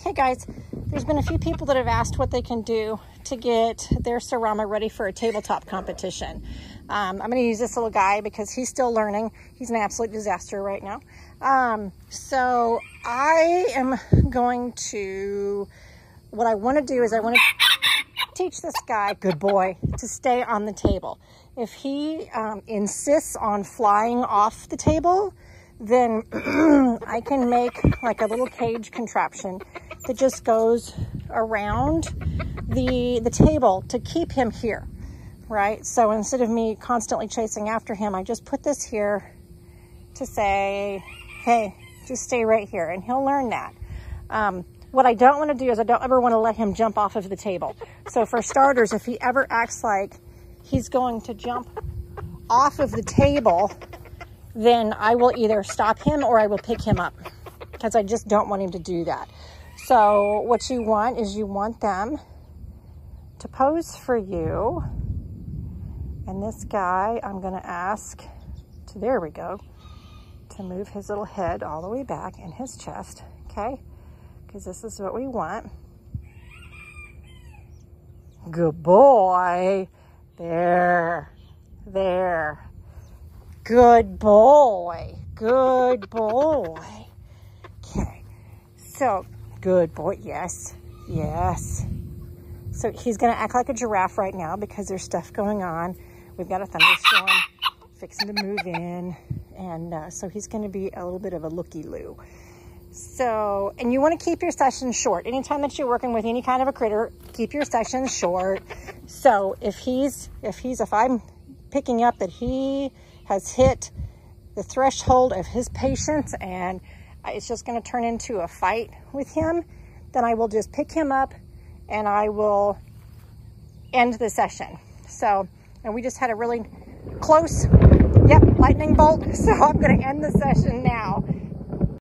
Hey guys, there's been a few people that have asked what they can do to get their Serama ready for a tabletop competition. Um, I'm going to use this little guy because he's still learning. He's an absolute disaster right now. Um, so I am going to, what I want to do is I want to teach this guy, good boy, to stay on the table. If he um, insists on flying off the table, then I can make like a little cage contraption that just goes around the, the table to keep him here, right? So instead of me constantly chasing after him, I just put this here to say, hey, just stay right here. And he'll learn that. Um, what I don't want to do is I don't ever want to let him jump off of the table. So for starters, if he ever acts like he's going to jump off of the table, then I will either stop him or I will pick him up because I just don't want him to do that. So what you want is you want them to pose for you. And this guy, I'm going to ask to, there we go, to move his little head all the way back in his chest, okay? Because this is what we want. Good boy. There, there. Good boy. Good boy. Okay. So, good boy. Yes. Yes. So he's going to act like a giraffe right now because there's stuff going on. We've got a thunderstorm fixing to move in. And uh, so he's going to be a little bit of a looky-loo. So, and you want to keep your sessions short. Anytime that you're working with any kind of a critter, keep your sessions short. So if he's, if he's, if I'm picking up that he has hit the threshold of his patience and it's just going to turn into a fight with him, then I will just pick him up and I will end the session. So, and we just had a really close, yep, lightning bolt. So I'm going to end the session now.